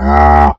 Ah!